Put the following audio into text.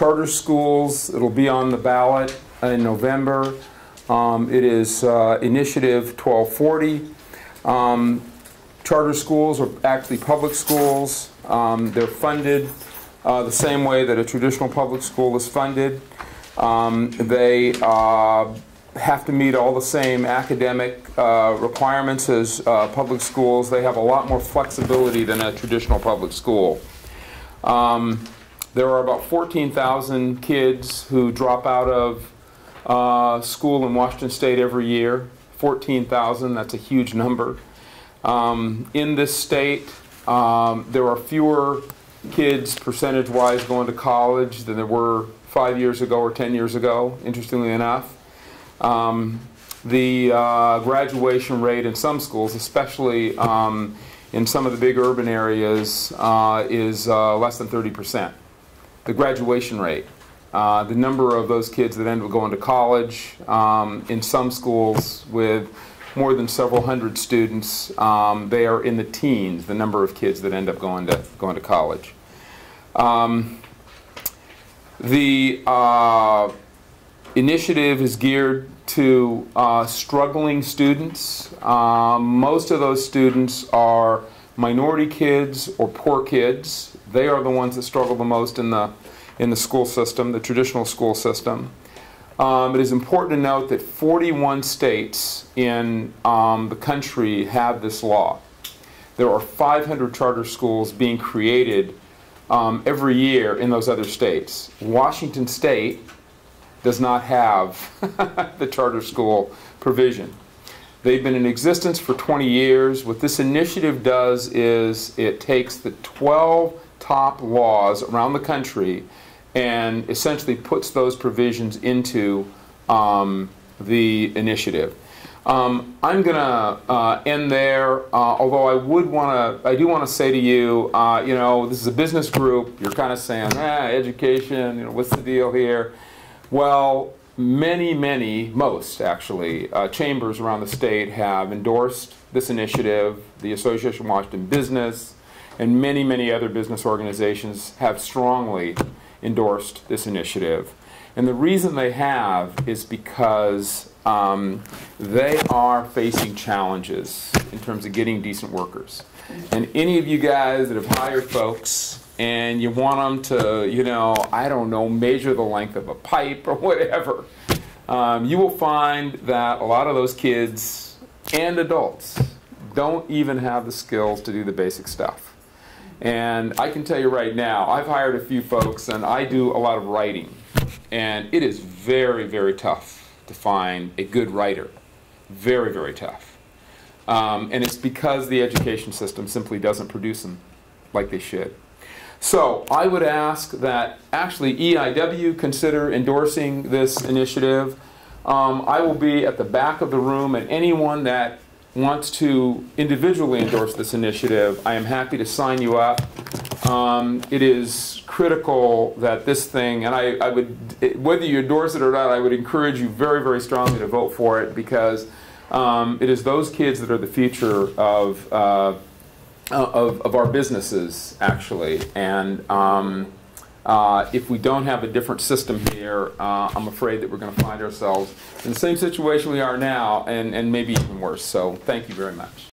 charter schools, it'll be on the ballot in November. Um, It is uh, Initiative 1240. Um, Charter schools are actually public schools. Um, They're funded uh, the same way that a traditional public school is funded. Um, They uh, have to meet all the same academic uh, requirements as uh, public schools. They have a lot more flexibility than a traditional public school. Um, there are about 14,000 kids who drop out of uh, school in Washington State every year. 14,000, that's a huge number. Um, in this state, um, there are fewer kids percentage-wise going to college than there were five years ago or 10 years ago, interestingly enough. Um, the uh, graduation rate in some schools, especially um, in some of the big urban areas, uh, is uh, less than 30 percent. The graduation rate. Uh, the number of those kids that end up going to college um, in some schools with more than several hundred students, um, they are in the teens, the number of kids that end up going to, going to college. Um, the uh, initiative is geared to uh, struggling students. Um, most of those students are minority kids or poor kids. They are the ones that struggle the most in the, in the school system, the traditional school system. Um, it is important to note that 41 states in um, the country have this law. There are 500 charter schools being created um, every year in those other states. Washington State does not have the charter school provision. They've been in existence for 20 years. What this initiative does is it takes the 12 top laws around the country and essentially puts those provisions into um, the initiative. Um, I'm going to uh, end there, uh, although I would want to, I do want to say to you, uh, you know, this is a business group. You're kind of saying, ah, education, you know, what's the deal here? Well, many, many, most actually, uh, chambers around the state have endorsed this initiative. The Association of Washington Business and many, many other business organizations have strongly endorsed this initiative. And the reason they have is because um, they are facing challenges in terms of getting decent workers. And any of you guys that have hired folks and you want them to, you know, I don't know, measure the length of a pipe or whatever, um, you will find that a lot of those kids and adults don't even have the skills to do the basic stuff. And I can tell you right now, I've hired a few folks and I do a lot of writing. And it is very, very tough to find a good writer. Very, very tough. Um, and it's because the education system simply doesn't produce them like they should. So I would ask that actually EIW consider endorsing this initiative. Um, I will be at the back of the room and anyone that wants to individually endorse this initiative, I am happy to sign you up. Um, it is critical that this thing, and I, I would, it, whether you endorse it or not, I would encourage you very, very strongly to vote for it because um, it is those kids that are the future of, uh, of, of, our businesses, actually. And um, uh, if we don't have a different system here, uh, I'm afraid that we're going to find ourselves in the same situation we are now and, and maybe even worse. So thank you very much.